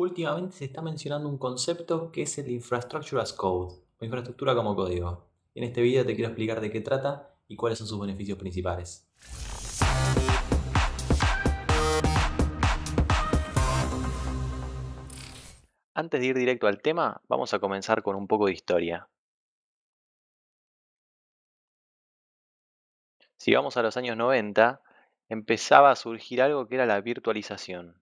Últimamente se está mencionando un concepto que es el Infrastructure as Code, o infraestructura como código. En este video te quiero explicar de qué trata y cuáles son sus beneficios principales. Antes de ir directo al tema, vamos a comenzar con un poco de historia. Si vamos a los años 90, empezaba a surgir algo que era la virtualización.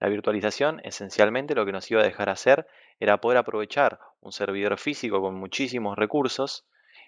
La virtualización, esencialmente, lo que nos iba a dejar hacer era poder aprovechar un servidor físico con muchísimos recursos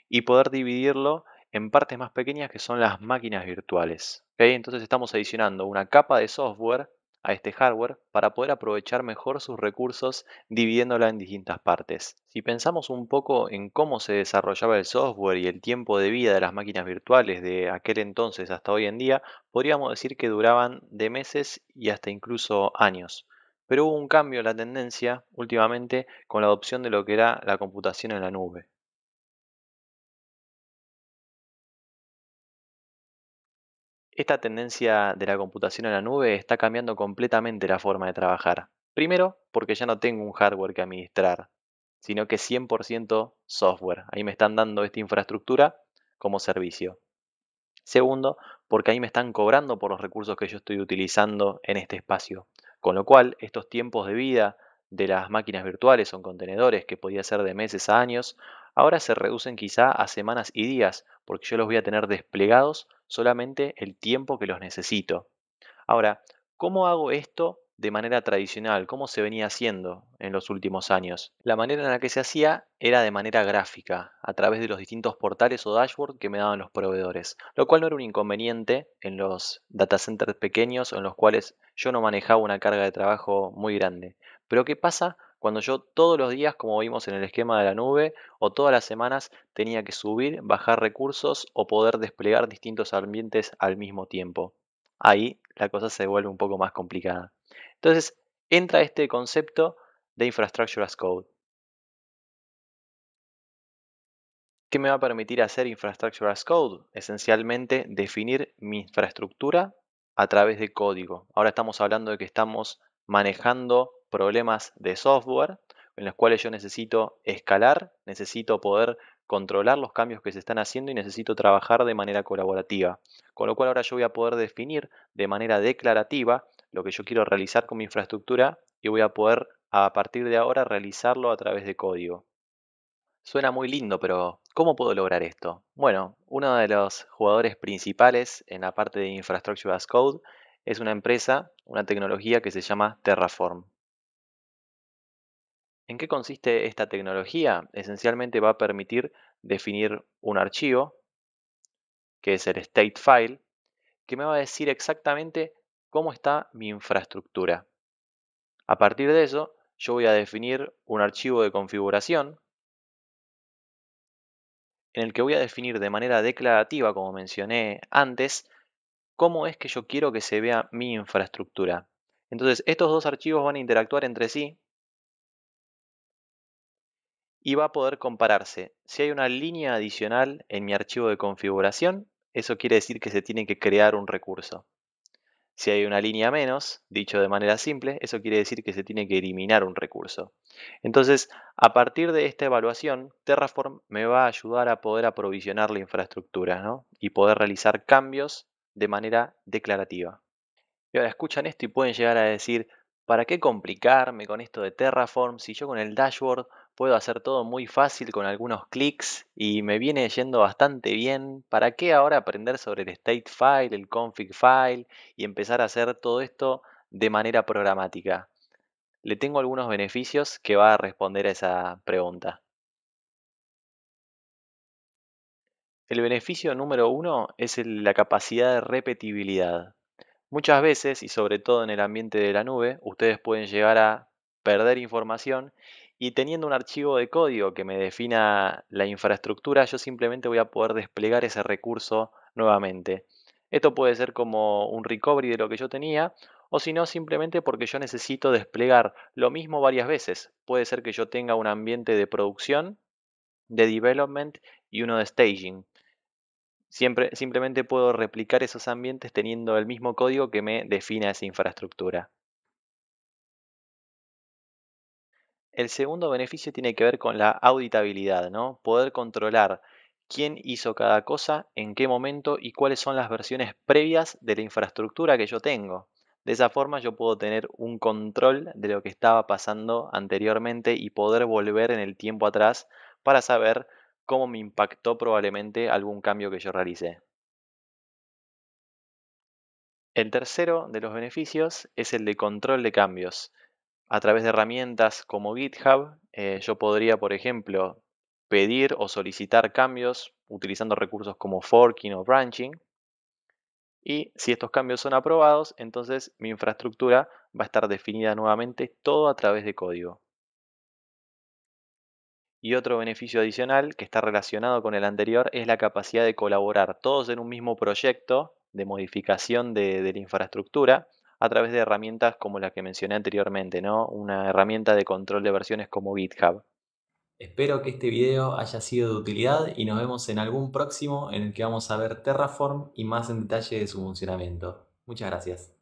y poder dividirlo en partes más pequeñas que son las máquinas virtuales. Entonces estamos adicionando una capa de software a este hardware para poder aprovechar mejor sus recursos dividiéndola en distintas partes. Si pensamos un poco en cómo se desarrollaba el software y el tiempo de vida de las máquinas virtuales de aquel entonces hasta hoy en día, podríamos decir que duraban de meses y hasta incluso años. Pero hubo un cambio en la tendencia últimamente con la adopción de lo que era la computación en la nube. Esta tendencia de la computación en la nube está cambiando completamente la forma de trabajar. Primero, porque ya no tengo un hardware que administrar, sino que 100% software. Ahí me están dando esta infraestructura como servicio. Segundo, porque ahí me están cobrando por los recursos que yo estoy utilizando en este espacio. Con lo cual, estos tiempos de vida de las máquinas virtuales o contenedores, que podía ser de meses a años, ahora se reducen quizá a semanas y días, porque yo los voy a tener desplegados solamente el tiempo que los necesito. Ahora, ¿cómo hago esto de manera tradicional? ¿Cómo se venía haciendo en los últimos años? La manera en la que se hacía era de manera gráfica, a través de los distintos portales o dashboards que me daban los proveedores, lo cual no era un inconveniente en los data centers pequeños en los cuales yo no manejaba una carga de trabajo muy grande. Pero ¿qué pasa cuando yo todos los días, como vimos en el esquema de la nube, o todas las semanas tenía que subir, bajar recursos o poder desplegar distintos ambientes al mismo tiempo. Ahí la cosa se vuelve un poco más complicada. Entonces entra este concepto de Infrastructure as Code. ¿Qué me va a permitir hacer Infrastructure as Code? Esencialmente definir mi infraestructura a través de código. Ahora estamos hablando de que estamos manejando problemas de software en los cuales yo necesito escalar, necesito poder controlar los cambios que se están haciendo y necesito trabajar de manera colaborativa. Con lo cual ahora yo voy a poder definir de manera declarativa lo que yo quiero realizar con mi infraestructura y voy a poder a partir de ahora realizarlo a través de código. Suena muy lindo, pero ¿cómo puedo lograr esto? Bueno, uno de los jugadores principales en la parte de Infrastructure as Code es una empresa, una tecnología que se llama Terraform. ¿En qué consiste esta tecnología? Esencialmente va a permitir definir un archivo, que es el state file, que me va a decir exactamente cómo está mi infraestructura. A partir de eso, yo voy a definir un archivo de configuración, en el que voy a definir de manera declarativa, como mencioné antes, cómo es que yo quiero que se vea mi infraestructura. Entonces, estos dos archivos van a interactuar entre sí y va a poder compararse. Si hay una línea adicional en mi archivo de configuración, eso quiere decir que se tiene que crear un recurso. Si hay una línea menos, dicho de manera simple, eso quiere decir que se tiene que eliminar un recurso. Entonces, a partir de esta evaluación, Terraform me va a ayudar a poder aprovisionar la infraestructura y poder realizar cambios de manera declarativa. Y ahora escuchan esto y pueden llegar a decir, ¿para qué complicarme con esto de Terraform si yo con el dashboard puedo hacer todo muy fácil con algunos clics y me viene yendo bastante bien. ¿Para qué ahora aprender sobre el state file, el config file y empezar a hacer todo esto de manera programática? Le tengo algunos beneficios que va a responder a esa pregunta. El beneficio número uno es la capacidad de repetibilidad. Muchas veces, y sobre todo en el ambiente de la nube, ustedes pueden llegar a perder información y teniendo un archivo de código que me defina la infraestructura, yo simplemente voy a poder desplegar ese recurso nuevamente. Esto puede ser como un recovery de lo que yo tenía, o si no, simplemente porque yo necesito desplegar lo mismo varias veces. Puede ser que yo tenga un ambiente de producción, de development y uno de staging. Siempre, simplemente puedo replicar esos ambientes teniendo el mismo código que me defina esa infraestructura. El segundo beneficio tiene que ver con la auditabilidad, ¿no? Poder controlar quién hizo cada cosa, en qué momento y cuáles son las versiones previas de la infraestructura que yo tengo. De esa forma yo puedo tener un control de lo que estaba pasando anteriormente y poder volver en el tiempo atrás para saber cómo me impactó probablemente algún cambio que yo realicé. El tercero de los beneficios es el de control de cambios. A través de herramientas como GitHub, eh, yo podría, por ejemplo, pedir o solicitar cambios utilizando recursos como forking o branching. Y si estos cambios son aprobados, entonces mi infraestructura va a estar definida nuevamente todo a través de código. Y otro beneficio adicional que está relacionado con el anterior es la capacidad de colaborar todos en un mismo proyecto de modificación de, de la infraestructura a través de herramientas como las que mencioné anteriormente, ¿no? Una herramienta de control de versiones como GitHub. Espero que este video haya sido de utilidad y nos vemos en algún próximo en el que vamos a ver Terraform y más en detalle de su funcionamiento. Muchas gracias.